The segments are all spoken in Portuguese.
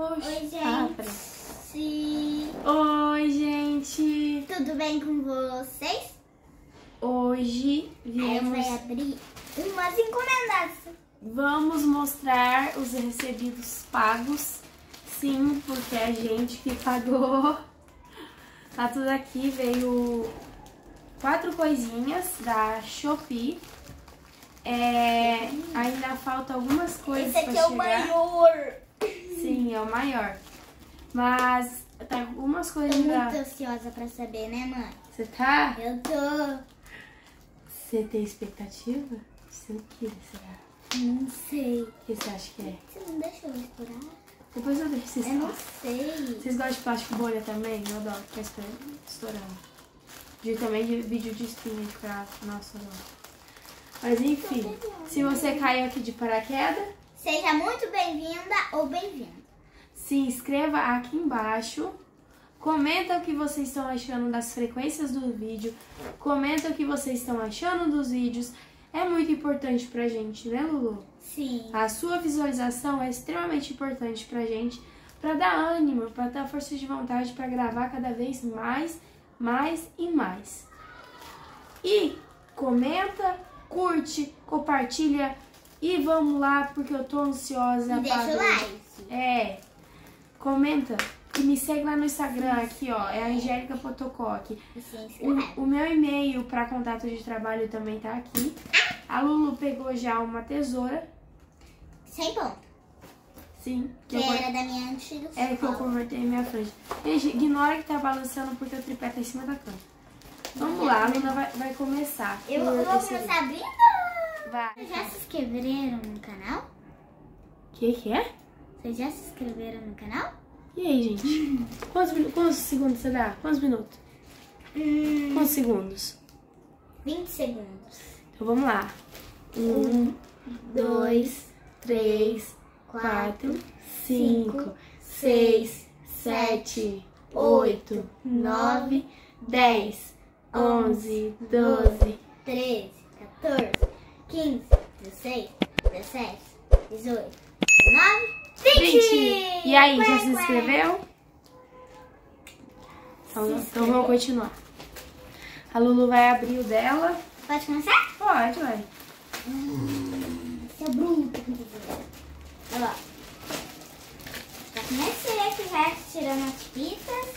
Oi, gente. Oi, gente. Tudo bem com vocês? Hoje viemos, vai abrir umas encomendas. vamos mostrar os recebidos pagos. Sim, porque é a gente que pagou. Tá tudo aqui, veio quatro coisinhas da Shopee. É, ainda falta algumas coisas Esse aqui é o chegar. maior. Sim, é o maior. Mas tá algumas Tô coisas muito ainda. ansiosa pra saber, né, mãe? Você tá? Eu tô. Você tem expectativa? Você o que será? Não sei. O que você acha que é? Você não deixa eu explorar? Depois eu deixo vocês Eu não sei. Vocês gostam de plástico bolha também? Eu adoro ficar estourando. De também de vídeo de espinha de ficar. Nossa, adoro. Mas enfim, se você caiu aqui de paraquedas, Seja muito bem-vinda ou bem-vindo. se inscreva aqui embaixo. Comenta o que vocês estão achando das frequências do vídeo. Comenta o que vocês estão achando dos vídeos. É muito importante pra gente, né, Lulu? Sim. A sua visualização é extremamente importante pra gente, pra dar ânimo, pra dar força de vontade pra gravar cada vez mais, mais e mais. E comenta, curte, compartilha e vamos lá porque eu tô ansiosa E deixa o like. É. Comenta e me segue lá no Instagram aqui, ó, é a Angélica Potocoque. O, o meu e-mail para contato de trabalho também tá aqui. A Lulu pegou já uma tesoura. Sem ponto. Sim, Que eu, era da minha antiga é que eu convertei minha frente. Gente, ignora que tá balançando porque o tripé tá em cima da cama. Vamos lá, a Luna vai, vai começar. Eu vou começar abrindo. Vai. Vocês já se inscreveram no canal? Que que é? Vocês já se inscreveram no canal? E aí, gente? Quantos, quantos segundos você dá? Quantos minutos? Hum, Quantos segundos? 20 segundos. Então vamos lá. Um, dois, três, quatro, cinco, seis, sete, oito, nove, dez, onze, doze. 13, 14, 15, 16, 17, 18, 19, 20! 20. E aí, já Ué, se ué. inscreveu? Então, Se então inscreveu. vamos continuar. A Lulu vai abrir o dela. Pode começar? Pode, vai. Seu bruto. Olha lá. Já comecei aqui já tirando as fitas.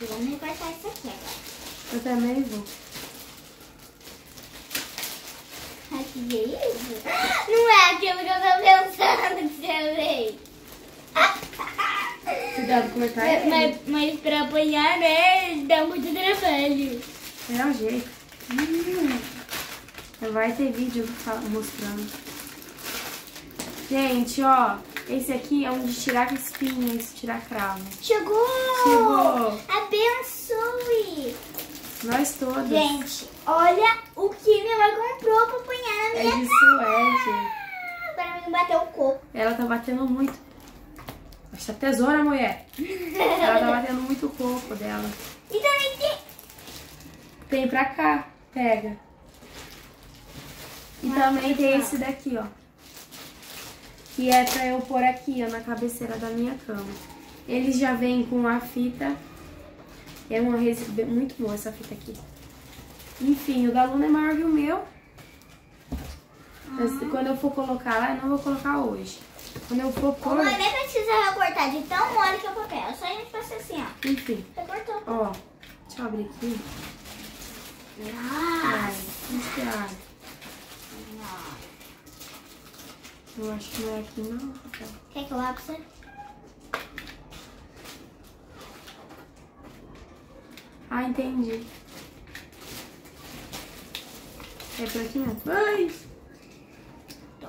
E vamos recortar isso aqui agora. Eu também vou. Ai, que que é isso? Não é aquilo que eu tô pensando que você fez. Cuidado com cortar Mas, mas, mas pra apanhar, né, dá muito trabalho. É o jeito. Não vai ter vídeo mostrando. Gente, ó. Esse aqui é um de tirar espinha, esse tirar cravo. Chegou! Chegou. Abençoe! Nós todos. Gente, olha o que minha mãe comprou pra apanhar na É minha de suede. Para me bater o coco. Ela tá batendo muito. Essa tesoura, mulher. Ela tá batendo muito o corpo dela. E também tem... Tem pra cá. Pega. E também tem esse daqui, ó. Que é pra eu pôr aqui, ó, na cabeceira da minha cama. Eles já vêm com a fita. É uma muito boa essa fita aqui. Enfim, o da Luna é maior que o meu. Mas quando eu for colocar lá, eu não vou colocar hoje. Quando eu for pôr... mãe nem precisa recortar de tão mole que é o papel. Só a gente passa assim, ó. Enfim, Recortou. ó. Deixa eu abrir aqui. Ai, inspirado. Eu acho que não é aqui não. Quer que eu abra você? Ah, entendi. É por aqui mesmo. Ai!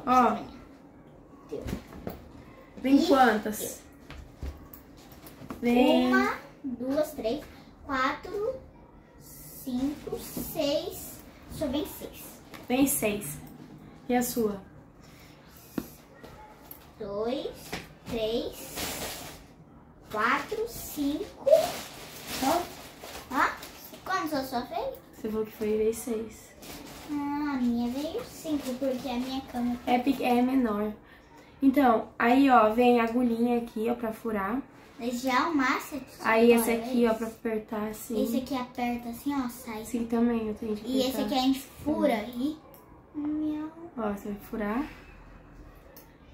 Ó. Vem quantas? Vem. Uma, duas, três, quatro, cinco, seis. Só vem seis. Vem seis. E a sua? Dois, três, quatro, cinco. Só? Ó, quantos a sua fez? Você falou que foi veio seis. Ah, a minha veio cinco, porque a minha cama É, pe- é menor. Então, aí, ó, vem a agulhinha aqui, ó, pra furar. Já o máximo. Aí esse aqui, ó, pra apertar assim. Esse aqui aperta assim, ó, sai. Aqui também eu tenho que apertar. E esse aqui a gente fura e... Miau. Ó, você vai furar.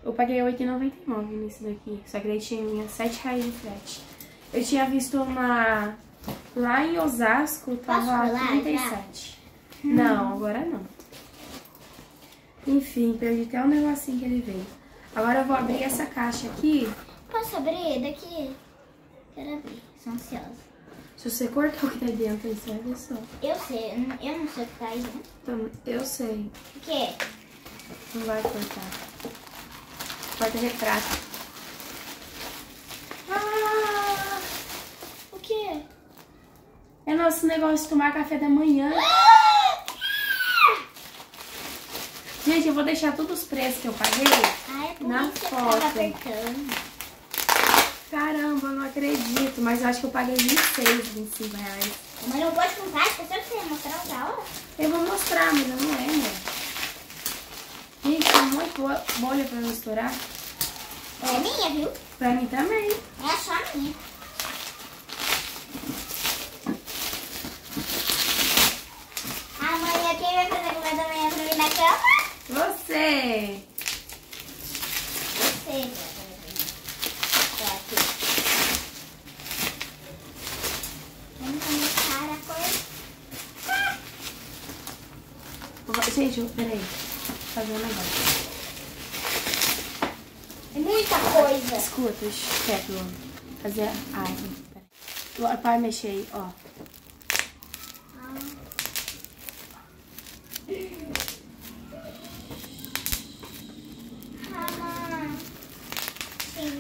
Eu paguei R$8,99 nisso daqui. Só que daí tinha 7 reais de frete. Eu tinha visto uma... Lá em Osasco, tava falar 37. Não, agora não. Enfim, perdi até um negocinho que ele veio. Agora eu vou abrir essa caixa aqui. Posso abrir daqui? Quero abrir, sou ansiosa. Se você cortar o que tá dentro, você vai ver só. Eu sei, eu não- eu não sei o que tá aí dentro. Então, eu sei. O quê? Não vai cortar. Corta retrato. Ah! O quê? É nosso negócio de tomar café da manhã. Gente, eu vou deixar todos os preços que eu paguei. Ah, é Na foto. Caramba, eu não acredito. Mas eu acho que eu paguei 26, 25 reais. Mas não pode comprar, esqueceu que você ia mostrar outra hora? Eu vou mostrar, mas eu não lembro. Gente, tem muito bo- bolha pra misturar. É minha, viu? Pra mim também. É só minha. Amanhã quem vai fazer café da manhã pra mim na cama? Você! Você. Vamos começar a coisa. Gente, eu- peraí. Vou fazer um negócio. É muita coisa. Escuta, quieto, Luana. Fazer a árvore. Para mexer aí, ó. Mamãe.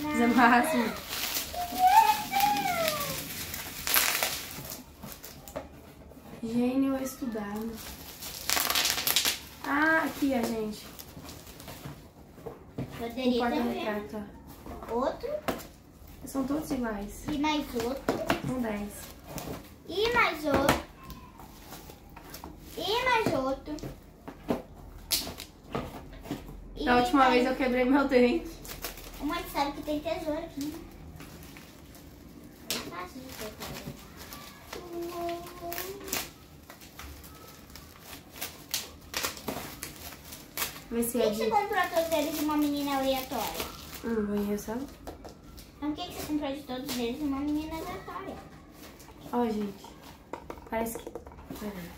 Fazer máximo. Gênio estudado. Ah, aqui, ó, gente. Poderia ter porta-retrato, outro São todos iguais. e mais outro São 10. e mais outro e mais outro. E Da última mais- vez eu quebrei meu dente. A mãe sabe que tem tesouro aqui. né? É fácil de cortar. Vê se Por é que você comprou todos eles de uma menina aleatória? Hum, banheiro, sabe? Então, por que você comprou de todos eles de uma menina aleatória? Ó, gente. Parece que... Peraí.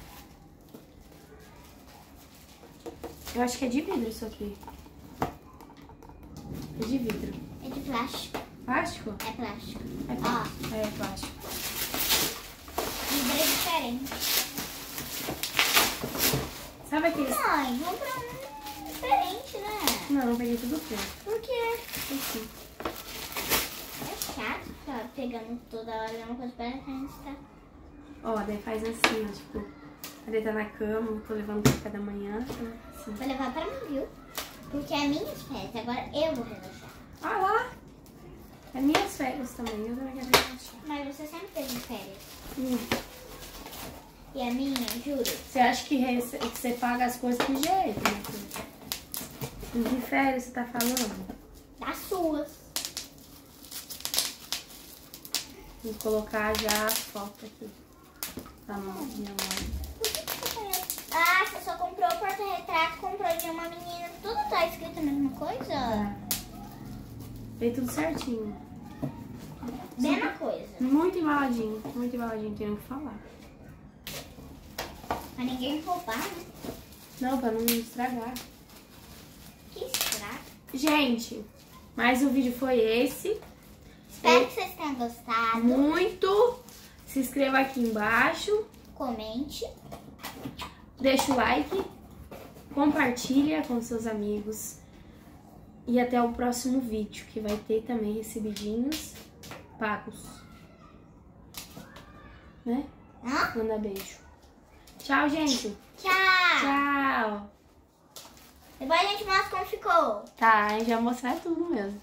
Eu acho que é de vidro isso aqui. É de vidro. É de plástico. Plástico? É plástico. É, Ó, plástico. é plástico. vidro é diferente. Sabe aqueles... Mãe, compra um diferente, né? Não, eu peguei tudo preto. Por quê? Assim. É chato ficar pegando toda hora a mesma coisa para estar. Ó, daí faz assim, ó, tipo... Tá na cama, tô levando café da manhã, tá assim. Vou levar pra mim, viu? Porque é minhas férias, agora eu vou relaxar. Ah lá! É minhas férias também, eu também quero relaxar. Mas você sempre teve férias. Hum. E a minha, juro. Você acha que, que você paga as coisas que jeito, né? De férias você tá falando? Das suas. Vou colocar já a foto aqui. Da mão, minha mãe. Por que que você conhece? Ah, você só comprou o porta-retrato, comprou de uma menina. Tudo tá escrito a mesma coisa? É. Veio tudo certinho. Mesma coisa. Muito embaladinho, muito embaladinho, tenho o que falar. Pra ninguém roubar, né? Não, pra não estragar. Que estrago. Gente, mas o vídeo foi esse. Espero que vocês tenham gostado. Muito. Se inscreva aqui embaixo. Comente. Deixa o like. Compartilha com seus amigos. E até o próximo vídeo, que vai ter também recebidinhos pagos. Né? Hã? Manda beijo. Tchau, gente. Tchau. Tchau. Depois a gente mostra como ficou. Tá, a gente vai mostrar tudo mesmo.